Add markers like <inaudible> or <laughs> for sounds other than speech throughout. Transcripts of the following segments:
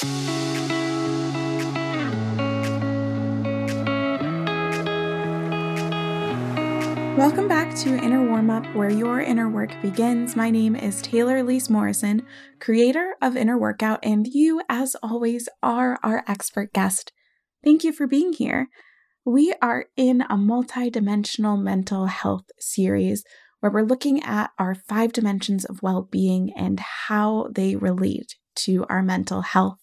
Welcome back to Inner Warm Up, where your inner work begins. My name is Taylor Elyse Morrison, creator of Inner Workout, and you, as always, are our expert guest. Thank you for being here. We are in a multi-dimensional mental health series where we're looking at our five dimensions of well being and how they relate to our mental health.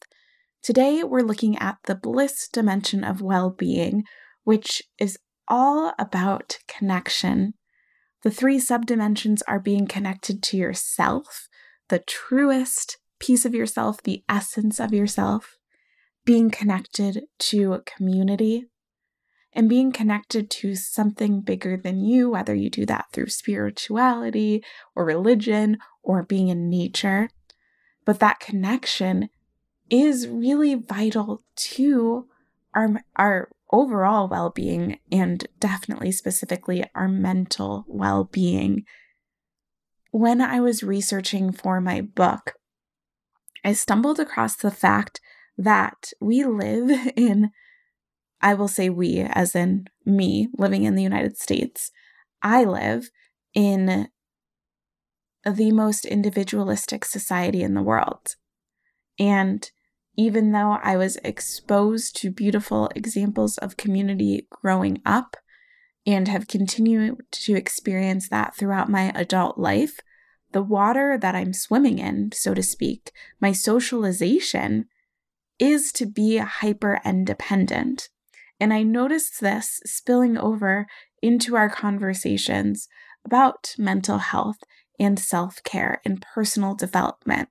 Today, we're looking at the bliss dimension of well being, which is all about connection. The three subdimensions are being connected to yourself, the truest piece of yourself, the essence of yourself, being connected to community, and being connected to something bigger than you, whether you do that through spirituality or religion or being in nature. But that connection is really vital to our, our overall well being and definitely specifically our mental well being. When I was researching for my book, I stumbled across the fact that we live <laughs> in I will say we, as in me living in the United States, I live in the most individualistic society in the world. And even though I was exposed to beautiful examples of community growing up and have continued to experience that throughout my adult life, the water that I'm swimming in, so to speak, my socialization is to be hyper independent. And I noticed this spilling over into our conversations about mental health and self care and personal development.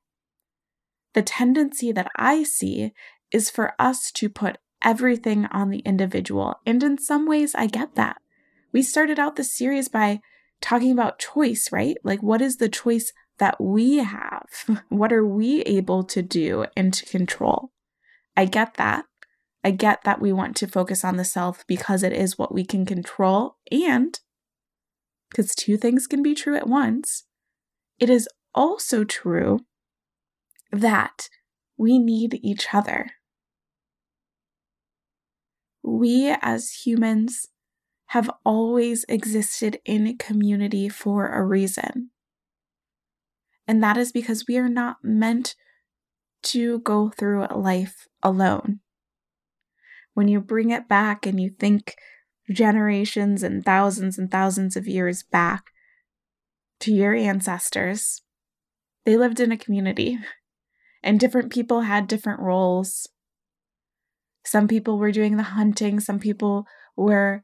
The tendency that I see is for us to put everything on the individual. And in some ways, I get that. We started out this series by talking about choice, right? Like, what is the choice that we have? <laughs> what are we able to do and to control? I get that. I get that we want to focus on the self because it is what we can control and because two things can be true at once. It is also true that we need each other. We as humans have always existed in community for a reason. And that is because we are not meant to go through life alone when you bring it back and you think generations and thousands and thousands of years back to your ancestors, they lived in a community and different people had different roles. Some people were doing the hunting, some people were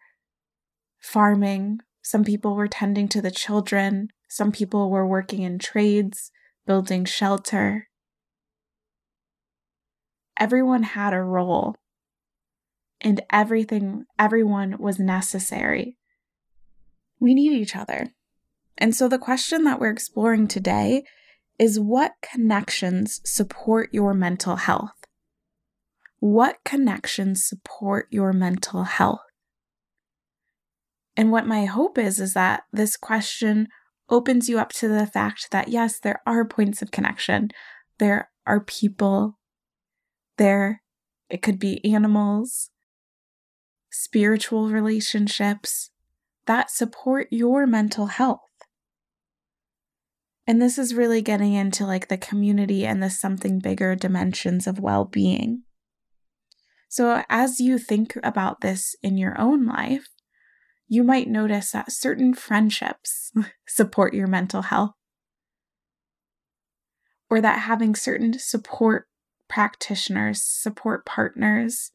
farming, some people were tending to the children, some people were working in trades, building shelter. Everyone had a role and everything, everyone was necessary. We need each other. And so the question that we're exploring today is what connections support your mental health? What connections support your mental health? And what my hope is, is that this question opens you up to the fact that yes, there are points of connection. There are people. There, it could be animals spiritual relationships that support your mental health. And this is really getting into like the community and the something bigger dimensions of well being. So, as you think about this in your own life, you might notice that certain friendships <laughs> support your mental health, or that having certain support practitioners, support partners,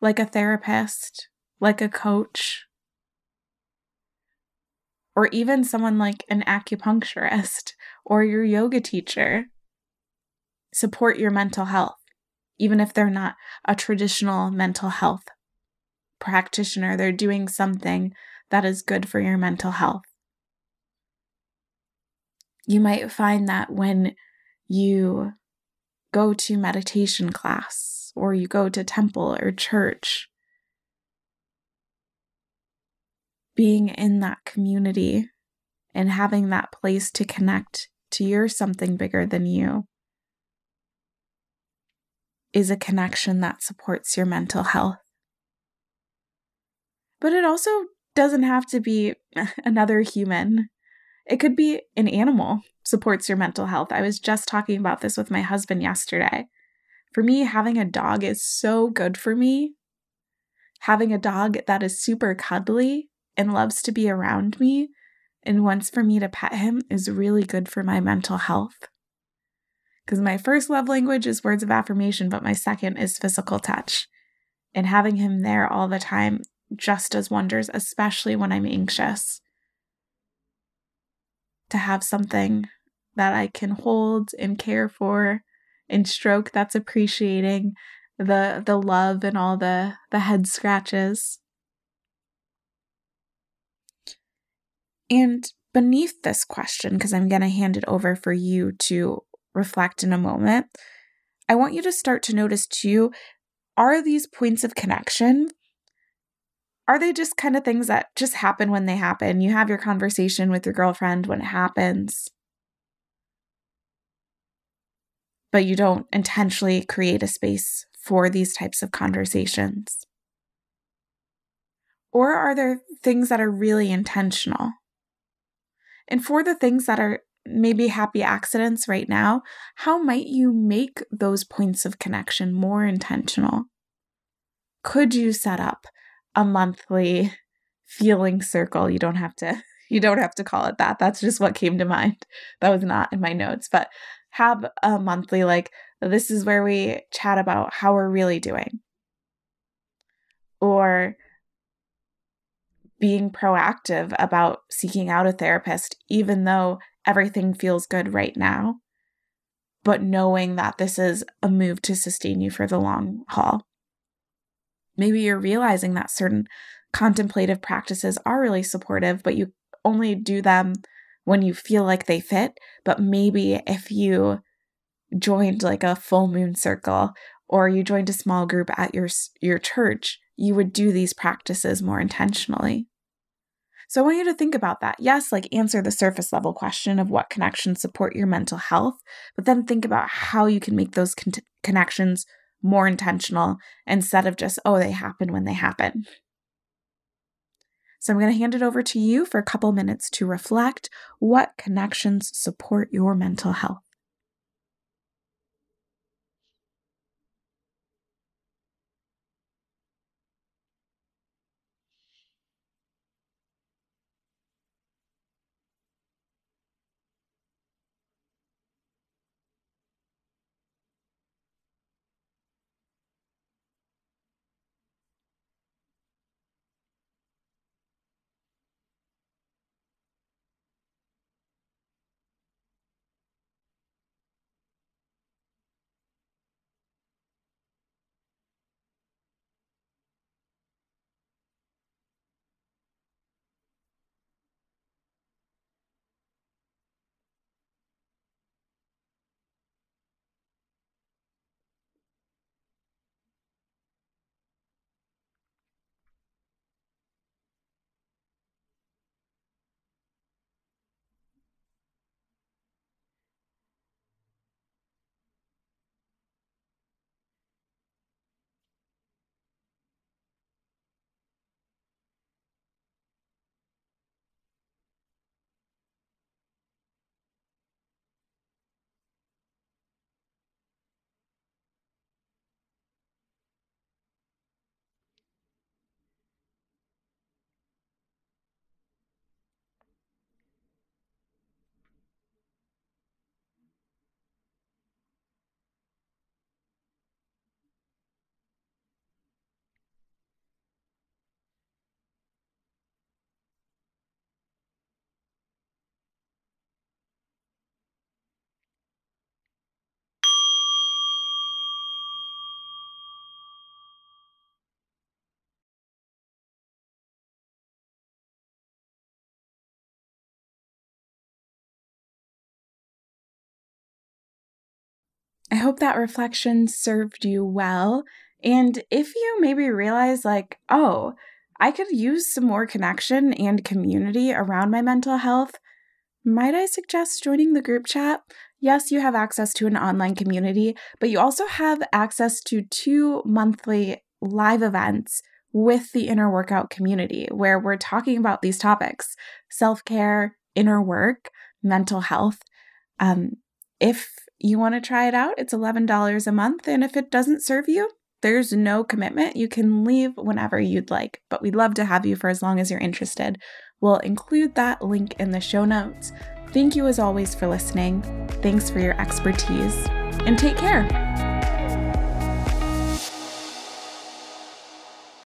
like a therapist, like a coach, or even someone like an acupuncturist or your yoga teacher. Support your mental health, even if they're not a traditional mental health practitioner. They're doing something that is good for your mental health. You might find that when you go to meditation class or you go to temple or church, being in that community and having that place to connect to your something bigger than you is a connection that supports your mental health. But it also doesn't have to be <laughs> another human. It could be an animal supports your mental health. I was just talking about this with my husband yesterday. For me, having a dog is so good for me. Having a dog that is super cuddly and loves to be around me and wants for me to pet him is really good for my mental health. Because my first love language is words of affirmation, but my second is physical touch. And having him there all the time just does wonders, especially when I'm anxious. To have something that I can hold and care for and stroke that's appreciating the the love and all the the head scratches. And beneath this question, because I'm going to hand it over for you to reflect in a moment, I want you to start to notice too are these points of connection are they just kind of things that just happen when they happen? You have your conversation with your girlfriend when it happens, but you don't intentionally create a space for these types of conversations? Or are there things that are really intentional? And for the things that are maybe happy accidents right now, how might you make those points of connection more intentional? Could you set up a monthly feeling circle? You don't have to <laughs> you don't have to call it that. That's just what came to mind. That was not in my notes, but have a monthly like this is where we chat about how we're really doing. Or being proactive about seeking out a therapist, even though everything feels good right now, but knowing that this is a move to sustain you for the long haul. Maybe you're realizing that certain contemplative practices are really supportive, but you only do them when you feel like they fit. But maybe if you joined like a full moon circle or you joined a small group at your your church, you would do these practices more intentionally. So I want you to think about that. Yes, like answer the surface level question of what connections support your mental health, but then think about how you can make those con- connections more intentional instead of just, oh, they happen when they happen. So I'm going to hand it over to you for a couple minutes to reflect what connections support your mental health. I hope that reflection served you well. And if you maybe realize, like, oh, I could use some more connection and community around my mental health, might I suggest joining the group chat? Yes, you have access to an online community, but you also have access to two monthly live events with the inner workout community where we're talking about these topics self care, inner work, mental health. Um, if you want to try it out, it's $11 a month. And if it doesn't serve you, there's no commitment. You can leave whenever you'd like, but we'd love to have you for as long as you're interested. We'll include that link in the show notes. Thank you as always for listening. Thanks for your expertise, and take care.